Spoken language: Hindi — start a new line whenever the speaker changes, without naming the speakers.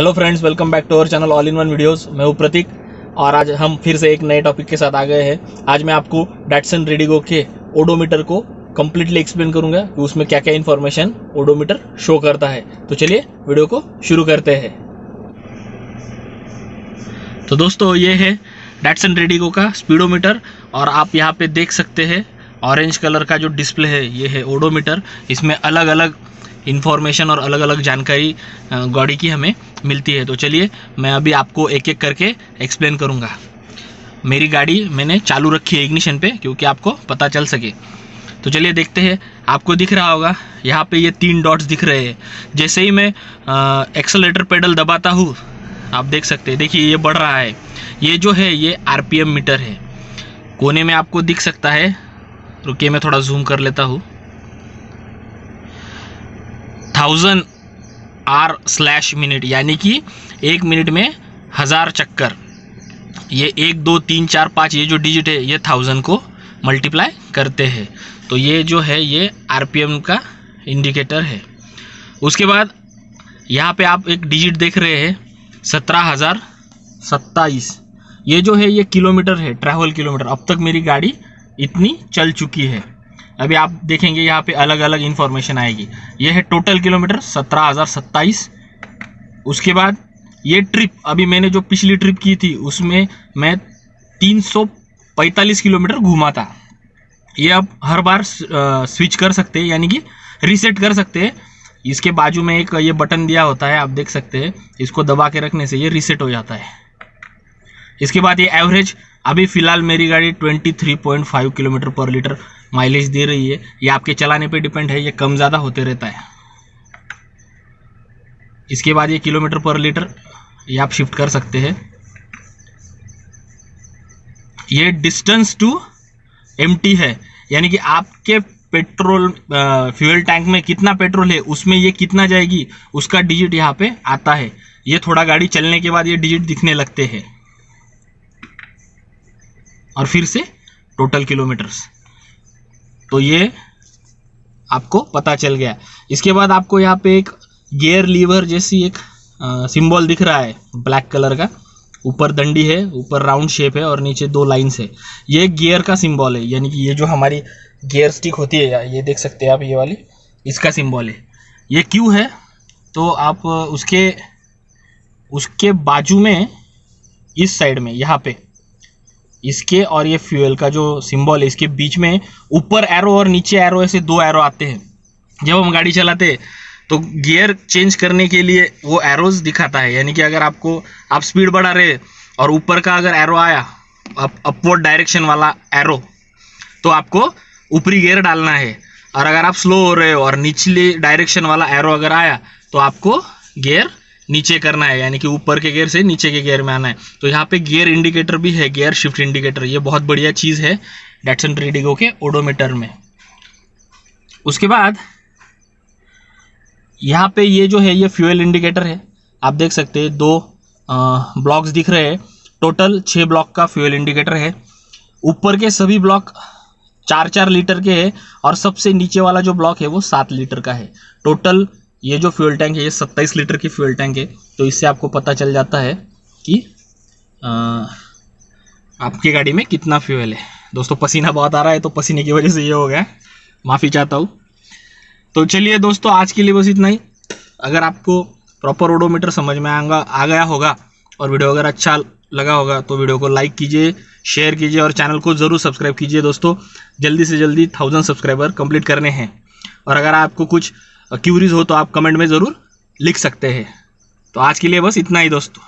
Hello friends welcome back to our channel all in one videos मैं हूँ प्रतीक और आज हम फिर से एक नए टॉपिक के साथ आ गए हैं। आज मैं आपको डैटसन रेडिगो के ओडोमीटर को कम्प्लीटली एक्सप्लेन करूँगा कि उसमें क्या क्या इन्फॉर्मेशन ओडोमीटर शो करता है। तो चलिए वीडियो को शुरू करते हैं। तो दोस्तों, ये है डैटसन रेडिगो का स्पीडोमीटर और आप यहाँ पे देख सकते हैं ऑरेंज कलर का जो डिस्प्ले है, ये है ओडोमीटर इसमें अलग अलग इन्फॉर्मेशन और अलग अलग जानकारी गाड़ी की हमें मिलती है। तो चलिए, मैं अभी आपको एक एक करके एक्सप्लेन करूँगा। मेरी गाड़ी मैंने चालू रखी है इग्निशन पे, क्योंकि आपको पता चल सके। तो चलिए देखते हैं। आपको दिख रहा होगा, यहाँ पे ये तीन डॉट्स दिख रहे हैं। जैसे ही मैं एक्सलेटर पेडल दबाता हूँ, आप देख सकते हैं। देखिए, ये बढ़ रहा है। ये जो है, ये आरपीएम मीटर है। कोने में आपको दिख सकता है। रुकिए, मैं थोड़ा जूम कर लेता हूँ। थाउज़ेंड आर स्लैश मिनट, यानी कि एक मिनट में हज़ार चक्कर। ये एक, दो, तीन, चार, पाँच, ये जो डिजिट है, ये थाउज़ेंड को मल्टीप्लाई करते हैं। तो ये जो है, ये आरपीएम का इंडिकेटर है। उसके बाद यहाँ पे आप एक डिजिट देख रहे हैं, सत्रह हज़ार सत्ताईस। ये जो है, ये किलोमीटर है ट्रैवल किलोमीटर। अब तक मेरी गाड़ी इतनी चल चुकी है। अभी आप देखेंगे यहाँ पे अलग अलग इन्फॉर्मेशन आएगी। ये है टोटल किलोमीटर सत्रह हज़ार सत्ताईस। उसके बाद ये ट्रिप अभी मैंने जो पिछली ट्रिप की थी, उसमें मैं तीन सौ पैंतालीस किलोमीटर घूमा था। ये आप हर बार स्विच कर सकते हैं, यानी कि रीसेट कर सकते हैं। इसके बाजू में एक ये बटन दिया होता है, आप देख सकते हैं, इसको दबा के रखने से ये रीसेट हो जाता है। इसके बाद ये एवरेज अभी फ़िलहाल मेरी गाड़ी 23.5 किलोमीटर पर लीटर माइलेज दे रही है। ये आपके चलाने पे डिपेंड है, ये कम ज़्यादा होते रहता है। इसके बाद ये किलोमीटर पर लीटर ये आप शिफ्ट कर सकते हैं। ये डिस्टेंस टू एम है। यानी कि आपके पेट्रोल फ्यूल टैंक में कितना पेट्रोल है, उसमें ये कितना जाएगी, उसका डिजिट यहाँ पे आता है। ये थोड़ा गाड़ी चलने के बाद ये डिजिट दिखने लगते हैं। और फिर से टोटल किलोमीटर्स तो ये आपको पता चल गया। इसके बाद आपको यहाँ पे एक गियर लीवर जैसी एक सिंबल दिख रहा है ब्लैक कलर का। ऊपर दंडी है, ऊपर राउंड शेप है और नीचे दो लाइंस है। ये गियर का सिंबल है, यानी कि ये जो हमारी गियर स्टिक होती है, ये देख सकते हैं आप ये वाली, इसका सिंबल है। ये क्यों है तो आप उसके उसके बाजू में, इस साइड में, यहाँ पे इसके और ये फ्यूल का जो सिंबल है, इसके बीच में ऊपर एरो और नीचे एरो ऐसे दो एरो आते हैं। जब हम गाड़ी चलाते तो गियर चेंज करने के लिए वो एरोज दिखाता है। यानी कि अगर आपको, आप स्पीड बढ़ा रहे और ऊपर का अगर एरो आया, अप अपवर्ड डायरेक्शन वाला एरो तो आपको ऊपरी गियर डालना है। और अगर आप स्लो हो रहे हो और निचले डायरेक्शन वाला एरो अगर आया तो आपको गियर नीचे करना है, यानी कि ऊपर के गियर से नीचे के गियर में आना है। तो यहाँ पे गियर इंडिकेटर भी है गियर शिफ्ट इंडिकेटर ये बहुत बढ़िया चीज़ है डेटसन रेडिगो के ओडोमीटर में। उसके बाद, यहाँ पे ये जो है, ये फ्यूल इंडिकेटर है। आप देख सकते हैं, दो ब्लॉक्स दिख रहे हैं। टोटल छः ब्लॉक का फ्यूल इंडिकेटर है। ऊपर के सभी ब्लॉक चार चार लीटर के हैं और सबसे नीचे वाला जो ब्लॉक है, वो सात लीटर का है। टोटल ये जो फ्यूल टैंक है ये सत्ताईस लीटर की फ्यूल टैंक है तो इससे आपको पता चल जाता है कि आ, आपकी गाड़ी में कितना फ्यूल है। दोस्तों पसीना बहुत आ रहा है तो पसीने की वजह से ये हो गया। माफ़ी चाहता हूँ। तो चलिए दोस्तों आज के लिए बस इतना ही। अगर आपको प्रॉपर ओडोमीटर समझ में आएगा आ गया होगा और वीडियो अगर अच्छा लगा होगा तो वीडियो को लाइक कीजिए शेयर कीजिए और चैनल को ज़रूर सब्सक्राइब कीजिए दोस्तों। जल्दी से जल्दी थाउज़ेंड सब्सक्राइबर कंप्लीट करने हैं। और अगर आपको कुछ क्यूरीज हो तो आप कमेंट में ज़रूर लिख सकते हैं। तो आज के लिए बस इतना ही दोस्तों।